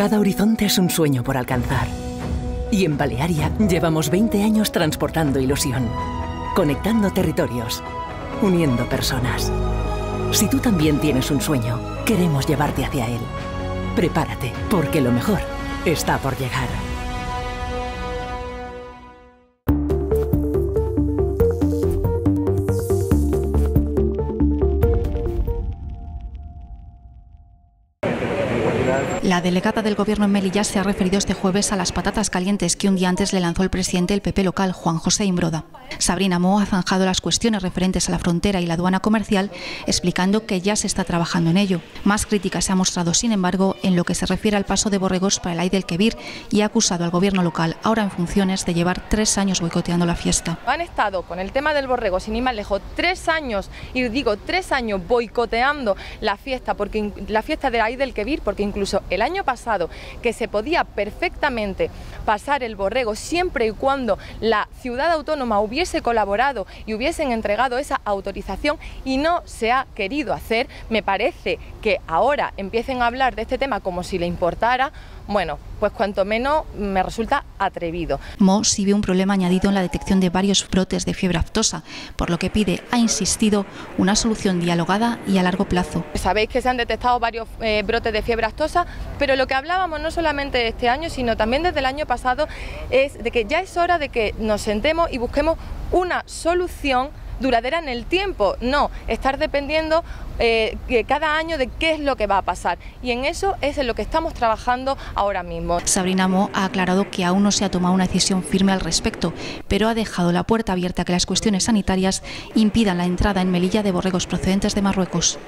Cada horizonte es un sueño por alcanzar. Y en Balearia llevamos 20 años transportando ilusión, conectando territorios, uniendo personas. Si tú también tienes un sueño, queremos llevarte hacia él. Prepárate, porque lo mejor está por llegar. La delegada del Gobierno en Melilla se ha referido este jueves a las patatas calientes que un día antes le lanzó el presidente del PP local, Juan José Imbroda. Sabrina Mo ha zanjado las cuestiones referentes a la frontera y la aduana comercial, explicando que ya se está trabajando en ello. Más crítica se ha mostrado, sin embargo, en lo que se refiere al paso de borregos para el Aid del Kebir y ha acusado al Gobierno local, ahora en funciones, de llevar tres años boicoteando la fiesta. Han estado con el tema del borrego, sin ir más lejos, tres años, y digo tres años boicoteando la fiesta, porque la fiesta de Aid del Kebir, porque incluso el año pasado que se podía perfectamente pasar el borrego siempre y cuando la ciudad autónoma hubiese colaborado y hubiesen entregado esa autorización y no se ha querido hacer, me parece que ahora empiecen a hablar de este tema como si le importara, bueno, pues cuanto menos me resulta atrevido. Mo sí ve un problema añadido en la detección de varios brotes de fiebre aftosa, por lo que pide, ha insistido, una solución dialogada y a largo plazo. Sabéis que se han detectado varios eh, brotes de fiebre aftosa, pero lo que hablábamos no solamente este año, sino también desde el año pasado, es de que ya es hora de que nos sentemos y busquemos una solución duradera en el tiempo, no, estar dependiendo eh, cada año de qué es lo que va a pasar. Y en eso es en lo que estamos trabajando ahora mismo. Sabrina Mo ha aclarado que aún no se ha tomado una decisión firme al respecto, pero ha dejado la puerta abierta a que las cuestiones sanitarias impidan la entrada en Melilla de borregos procedentes de Marruecos.